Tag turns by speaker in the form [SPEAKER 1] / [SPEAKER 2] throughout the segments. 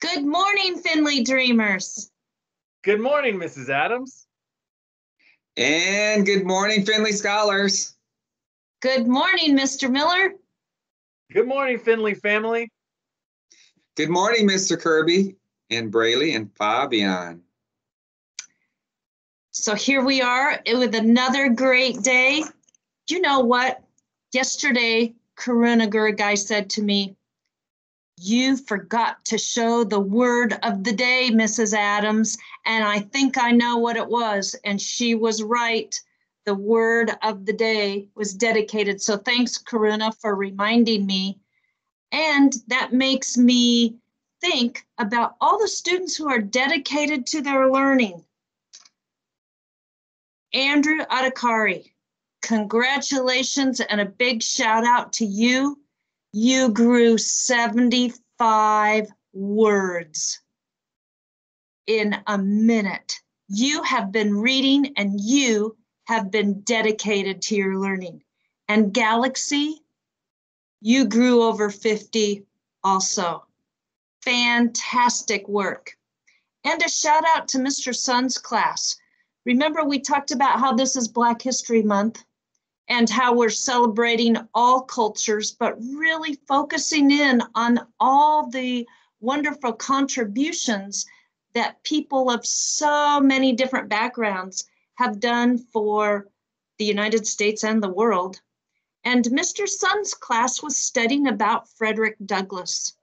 [SPEAKER 1] Good morning, Findley Dreamers.
[SPEAKER 2] Good morning, Mrs. Adams.
[SPEAKER 3] And good morning, Findley Scholars.
[SPEAKER 1] Good morning, Mr. Miller.
[SPEAKER 2] Good morning, Findley family.
[SPEAKER 3] Good morning, Mr. Kirby and Braley and Fabian.
[SPEAKER 1] So here we are with another great day. You know what? Yesterday, Karuna guy said to me, You forgot to show the word of the day, Mrs. Adams. And I think I know what it was. And she was right. The word of the day was dedicated. So thanks, Karuna, for reminding me. And that makes me think about all the students who are dedicated to their learning. Andrew Adhikari, congratulations and a big shout out to you. You grew 75 words in a minute. You have been reading and you have been dedicated to your learning. And Galaxy, you grew over 50 also. Fantastic work. And a shout out to Mr. Sun's class. Remember, we talked about how this is Black History Month and how we're celebrating all cultures, but really focusing in on all the wonderful contributions that people of so many different backgrounds have done for the United States and the world. And Mr. Sun's class was studying about Frederick Douglass.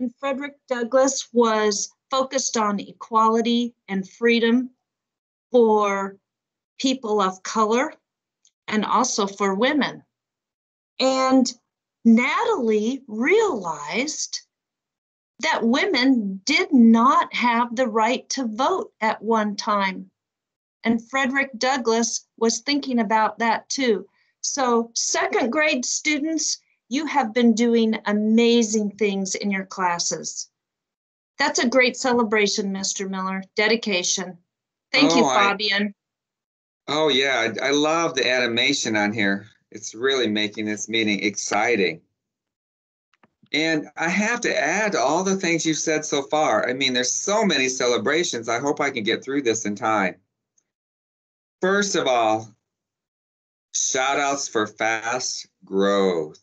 [SPEAKER 1] And Frederick Douglass was focused on equality and freedom for people of color and also for women. And Natalie realized that women did not have the right to vote at one time. And Frederick Douglass was thinking about that too. So, second grade students, you have been doing amazing things in your classes. That's a great celebration, Mr. Miller. Dedication. Thank oh, you, Fabian.
[SPEAKER 3] Oh, yeah. I, I love the animation on here. It's really making this meeting exciting. And I have to add to all the things you've said so far. I mean, there's so many celebrations. I hope I can get through this in time. First of all, shout outs for fast growth.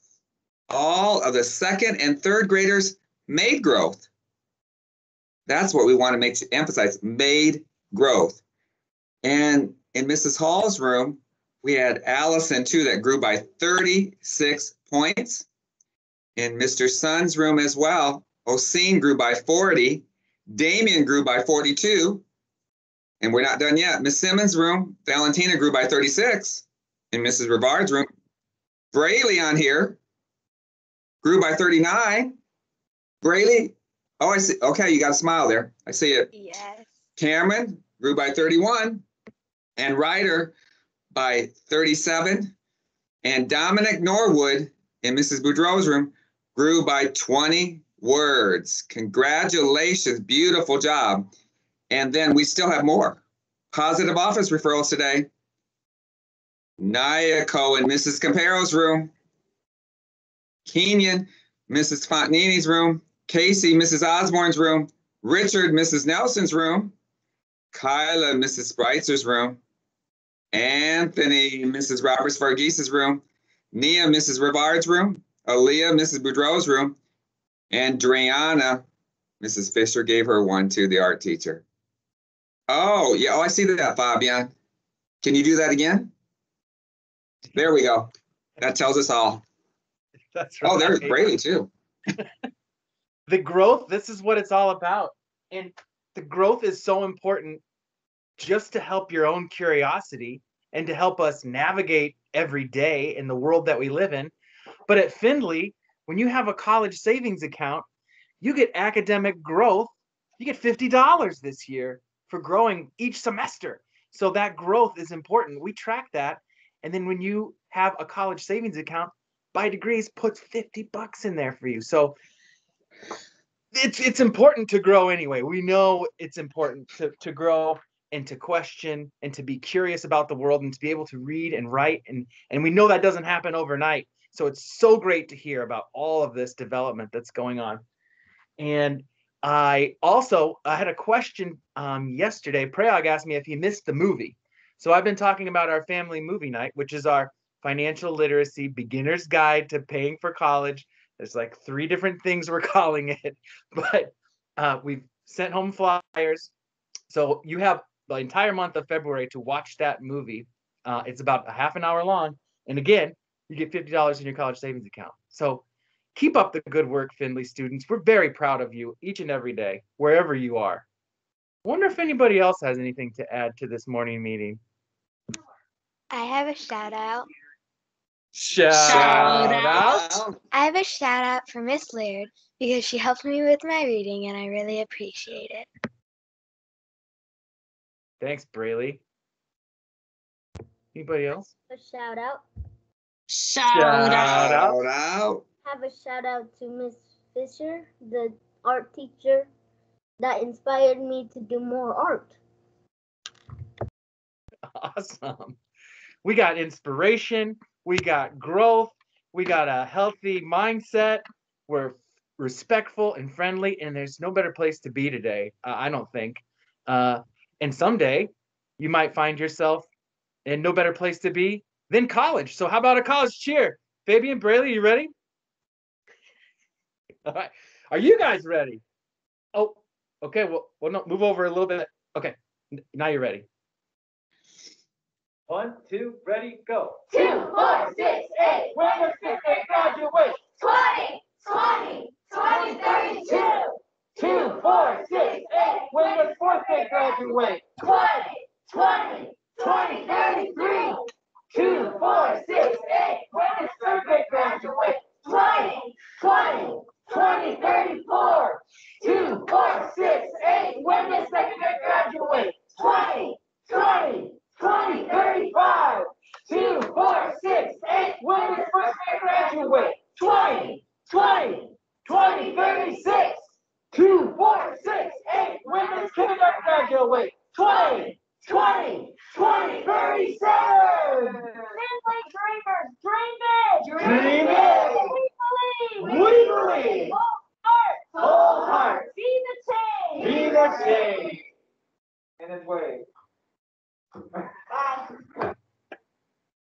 [SPEAKER 3] All of the second and third graders made growth. That's what we want to make emphasize made growth. And in Mrs. Hall's room, we had Allison too that grew by 36 points. In Mr. Sun's room as well, Oseen grew by 40. Damien grew by 42. And we're not done yet. Miss Simmons' room, Valentina grew by 36. In Mrs. Rivard's room, Braley on here grew by 39. Braley, oh, I see. Okay, you got a smile there. I see it.
[SPEAKER 4] Yes.
[SPEAKER 3] Cameron grew by 31, and Ryder by 37, and Dominic Norwood in Mrs. Boudreau's room grew by 20 words. Congratulations, beautiful job. And then we still have more. Positive office referrals today. Nayako in Mrs. Campero's room. Kenyon, Mrs. Fontanini's room. Casey, Mrs. Osborne's room. Richard, Mrs. Nelson's room. Kyla, Mrs. Spreitzer's room. Anthony, Mrs. Roberts Varghese room. Nia, Mrs. Rivard's room. Aaliyah, Mrs. Boudreau's room. And Driana, Mrs. Fisher gave her one to the art teacher. Oh, yeah. Oh, I see that, Fabian. Can you do that again? There we go. That tells us all.
[SPEAKER 2] That's oh, right.
[SPEAKER 3] Oh, there's Braley too.
[SPEAKER 2] the growth, this is what it's all about. And the growth is so important just to help your own curiosity and to help us navigate every day in the world that we live in. But at Findley, when you have a college savings account, you get academic growth. You get $50 this year for growing each semester. So that growth is important. We track that. And then when you have a college savings account, by Degrees puts 50 bucks in there for you. So it's it's important to grow anyway. We know it's important to, to grow and to question and to be curious about the world and to be able to read and write and and we know that doesn't happen overnight. So it's so great to hear about all of this development that's going on. And I also I had a question um, yesterday. Prayag asked me if he missed the movie. So I've been talking about our family movie night, which is our financial literacy beginner's guide to paying for college. There's like three different things we're calling it, but uh, we've sent home flyers. So you have the entire month of February to watch that movie. Uh, it's about a half an hour long, and again, you get fifty dollars in your college savings account. So keep up the good work, Findley students. We're very proud of you each and every day, wherever you are. Wonder if anybody else has anything to add to this morning meeting.
[SPEAKER 4] I have a shout out.
[SPEAKER 2] Shout,
[SPEAKER 1] Shout
[SPEAKER 2] out.
[SPEAKER 4] I have a shout out for Miss Laird because she helped me with my reading and I really appreciate it.
[SPEAKER 2] Thanks, Braylee. Anybody else?
[SPEAKER 5] a shout out.
[SPEAKER 1] Shout
[SPEAKER 2] Shout
[SPEAKER 1] out.
[SPEAKER 2] out.
[SPEAKER 3] Shout out.
[SPEAKER 5] Have a shout out to Miss Fisher, the art teacher that inspired me to do more art.
[SPEAKER 2] Awesome. We got inspiration, we got growth, we got a healthy mindset. We're respectful and friendly, and there's no better place to be today, uh, I don't think. Uh, and someday you might find yourself in no better place to be than college. So, how about a college cheer? Fabian, Braley, you ready? All right. Are you guys ready? Oh, okay. Well, well, no, move over a little bit. Okay. Now you're ready. One, two, ready, go.
[SPEAKER 6] two, four, six, eight. When does fifth grade graduate? Twenty, twenty, twenty, thirty-two. Two, four, six, eight. When does fourth grade graduate? Sim.